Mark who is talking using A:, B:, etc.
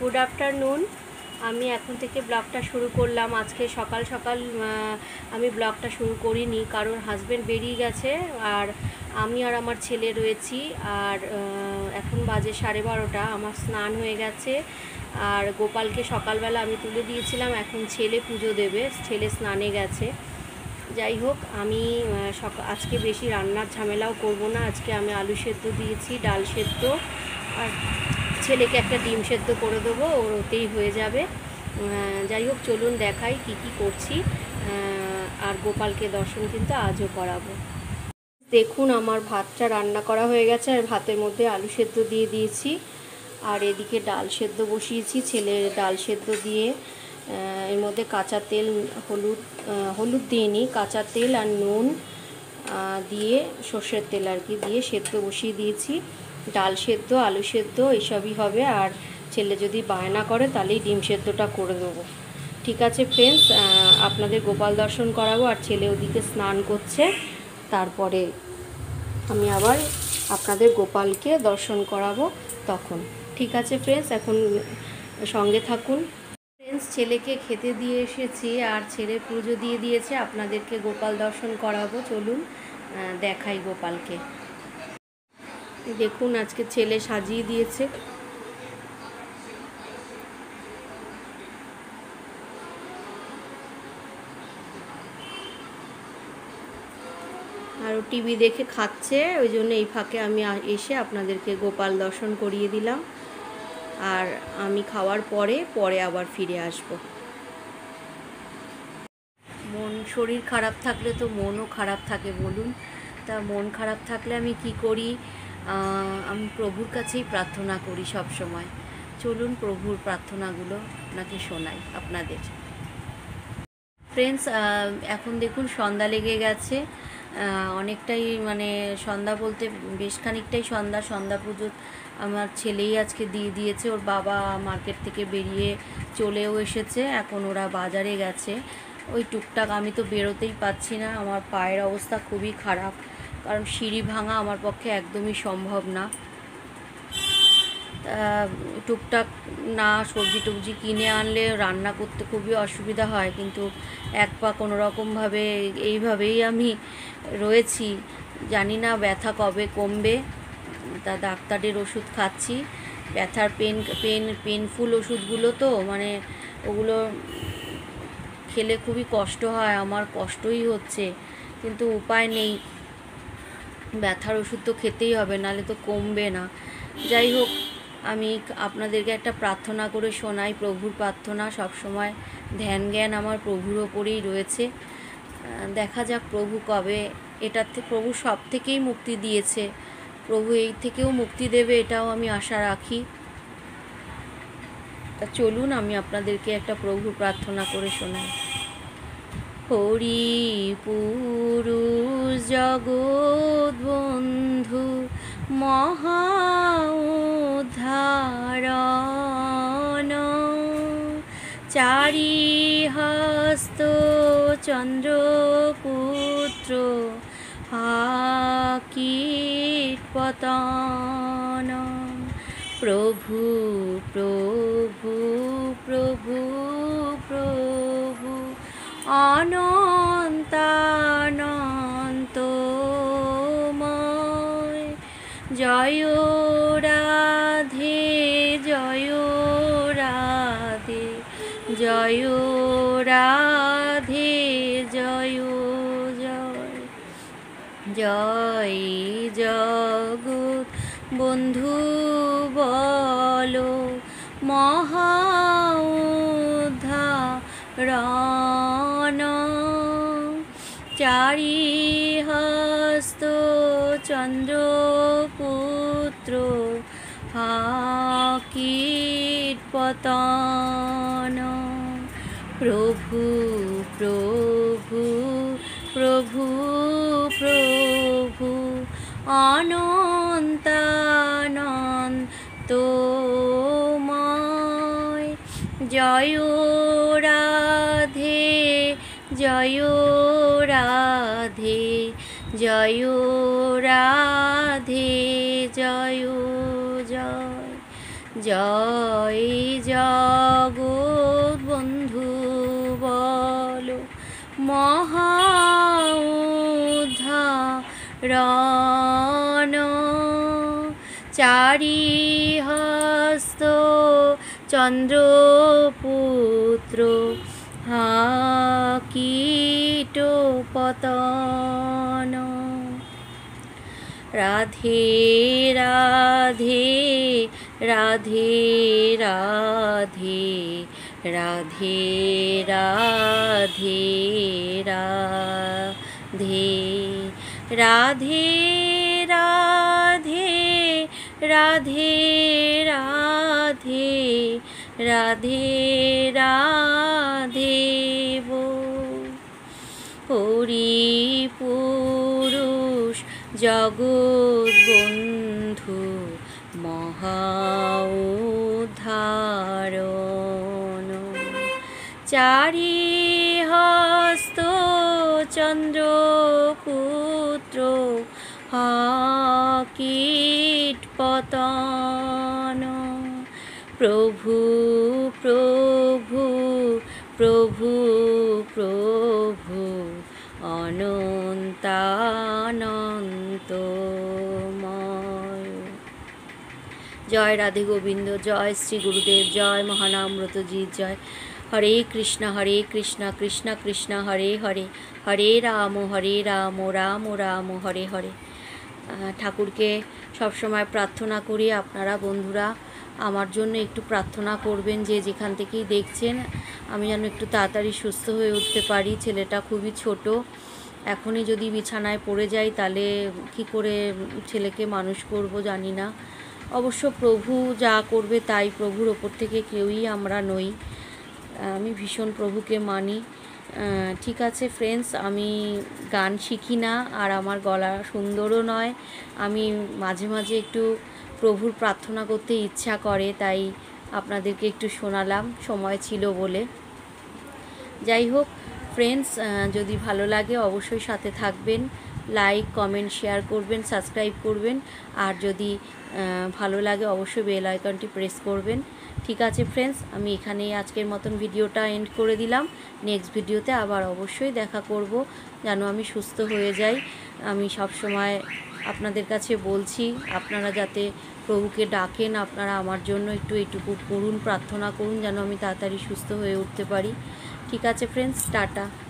A: good afternoon আমি এখন থেকে ব্লগটা শুরু করলাম আজকে সকাল সকাল আমি ব্লগটা শুরু করিনি কারণ হাজব্যান্ড বেরিয়ে গেছে আর আমি আর আমার ছেলে রয়েছি আর এখন বাজে সাড়ে বারোটা আমার স্নান হয়ে গেছে আর গোপালকে সকালবেলা আমি তুলে দিয়েছিলাম এখন ছেলে পুজো দেবে ছেলে স্নানে গেছে যাই হোক আমি আজকে বেশি রান্নার ঝামেলাও করব না আজকে আমি আলু সেদ্ধ দিয়েছি ডাল সেদ্ধ আর ছেলেকে একটা ডিম সেদ্ধ করে দেবো ওর ওতেই হয়ে যাবে যাই হোক চলুন দেখাই কি কি করছি আর গোপালকে দর্শন কিন্তু আজও করাবো দেখুন আমার ভাতটা রান্না করা হয়ে গেছে আর ভাতের মধ্যে আলু সেদ্ধ দিয়ে দিয়েছি আর এদিকে ডাল সেদ্ধ বসিয়েছি ছেলে ডাল সেদ্ধ দিয়ে এর মধ্যে কাঁচা তেল হলুদ হলুদ নিই কাঁচা তেল আর নুন দিয়ে সর্ষের তেল আর কি দিয়ে সেদ্ধ বসিয়ে দিয়েছি ডাল সেদ্ধ আলু সেদ্ধ এইসবই হবে আর ছেলে যদি বায়না করে তাহলেই ডিম সেদ্ধটা করে দেবো ঠিক আছে ফ্রেন্ডস আপনাদের গোপাল দর্শন করাবো আর ছেলে ওদিকে স্নান করছে তারপরে আমি আবার আপনাদের গোপালকে দর্শন করাবো তখন ঠিক আছে ফ্রেন্ডস এখন সঙ্গে থাকুন ফ্রেন্ডস ছেলেকে খেতে দিয়ে এসেছি আর ছেলে পুজো দিয়ে দিয়েছে আপনাদেরকে গোপাল দর্শন করাবো চলুন দেখাই গোপালকে দেখুন আজকে ছেলে সাজিয়ে দিয়েছে আর টিভি দেখে খাচ্ছে ওই জন্য এই ফাঁকে আমি এসে আপনাদেরকে গোপাল দর্শন করিয়ে দিলাম আর আমি খাওয়ার পরে পরে আবার ফিরে আসব মন শরীর খারাপ থাকলে তো মনও খারাপ থাকে বলুন তা মন খারাপ থাকলে আমি কি করি আমি প্রভুর কাছেই প্রার্থনা করি সব সময় চলুন প্রভুর প্রার্থনাগুলো আপনাকে শোনাই আপনাদের ফ্রেন্ডস এখন দেখুন সন্ধ্যা লেগে গেছে অনেকটাই মানে সন্ধ্যা বলতে বেশ খানিকটাই সন্ধ্যা সন্ধ্যা পুজোর আমার ছেলেই আজকে দিয়ে দিয়েছে ওর বাবা মার্কেট থেকে বেরিয়ে চলেও এসেছে এখন ওরা বাজারে গেছে ওই টুকটাক আমি তো বেরোতেই পাচ্ছি না আমার পায়ের অবস্থা খুবই খারাপ কারণ সিঁড়ি ভাঙা আমার পক্ষে একদমই সম্ভব না টুকটাক না সবজি টবজি কিনে আনলে রান্না করতে খুবই অসুবিধা হয় কিন্তু এক পা কোনো রকমভাবে এইভাবেই আমি রয়েছি জানি না ব্যথা কবে কমবে তা ডাক্তারের ওষুধ খাচ্ছি ব্যথার পেন পেন পেনফুল ওষুধগুলো তো মানে ওগুলো খেলে খুবই কষ্ট হয় আমার কষ্টই হচ্ছে কিন্তু উপায় নেই ব্যথার ওষুধ তো খেতেই হবে নাহলে তো কমবে না যাই হোক আমি আপনাদেরকে একটা প্রার্থনা করে শোনাই প্রভুর প্রার্থনা সবসময় ধ্যান জ্ঞান আমার প্রভুর ওপরেই রয়েছে দেখা যাক প্রভু কবে এটার থেকে প্রভু সব থেকেই মুক্তি দিয়েছে প্রভু এই থেকেও মুক্তি দেবে এটাও আমি আশা রাখি তা চলুন আমি আপনাদেরকে একটা প্রভুর প্রার্থনা করে শোনাই হরি পুরুষ জগৎ বন্ধু মহা উদ্ধারণ চারি হস্ত চন্দ্রপুত্র হাকীর্পতন প্রভু প্রভু প্রভু প্রভু অনন্তানন্তময় জয় রাধে জয় রাধে জয় রাধে জয় জয় জয় জগৎ বন্ধু বলো হস্ত চন্দ্রপুত্র হাকিট পতন প্রভু প্রভু প্রভু প্রভু অনন্তানন্ত জয় রাধে জয় রাধে জয় রাধে জয় জয় জয় জগ বন্ধু বল মহা রণ চারি হস্ত চন্দ্রপুত্র হাকি বিটো পতন রাধে রাধে রাধে রাধে রাধে রাধে রাধে রাধে রাধে রাধে রাধে রাধে রাধে জগৎ বন্ধু মহাধারণ চারি হস্ত পুত্র হকীট পতন প্রভু প্রভু প্রভু প্রভু অনন্তানন্তময় জয় রাধে গোবিন্দ জয় শ্রী গুরুদেব জয় মহানাম্রতজি জয় হরে কৃষ্ণ হরে কৃষ্ণ কৃষ্ণ কৃষ্ণ হরে হরে হরে রাম হরে রাম রাম রাম হরে হরে ঠাকুরকে সবসময় প্রার্থনা করি আপনারা বন্ধুরা আমার জন্য একটু প্রার্থনা করবেন যে যেখান থেকেই দেখছেন আমি যেন একটু তাড়াতাড়ি সুস্থ হয়ে উঠতে পারি ছেলেটা খুবই ছোটো এখনই যদি বিছানায় পড়ে যাই তাহলে কি করে ছেলেকে মানুষ করব জানি না অবশ্য প্রভু যা করবে তাই প্রভুর ওপর থেকে কেউই আমরা নই আমি ভীষণ প্রভুকে মানি ঠিক আছে ফ্রেন্ডস আমি গান শিখি না আর আমার গলা সুন্দরও নয় আমি মাঝে মাঝে একটু প্রভুর প্রার্থনা করতে ইচ্ছা করে তাই আপনাদেরকে একটু শোনালাম সময় ছিল বলে যাই হোক ফ্রেন্ডস যদি ভালো লাগে অবশ্যই সাথে থাকবেন লাইক কমেন্ট শেয়ার করবেন সাবস্ক্রাইব করবেন আর যদি ভালো লাগে অবশ্যই বেল আইকনটি প্রেস করবেন ঠিক আছে ফ্রেন্ডস আমি এখানেই আজকের মতন ভিডিওটা এন্ড করে দিলাম নেক্সট ভিডিওতে আবার অবশ্যই দেখা করব যেন আমি সুস্থ হয়ে যাই আমি সব সময় আপনাদের কাছে বলছি আপনারা যাতে প্রভুকে ডাকেন আপনারা আমার জন্য একটু এইটুকু করুন প্রার্থনা করুন যেন আমি তাড়াতাড়ি সুস্থ হয়ে উঠতে পারি ঠিক আছে ফ্রেন্ডস টাটা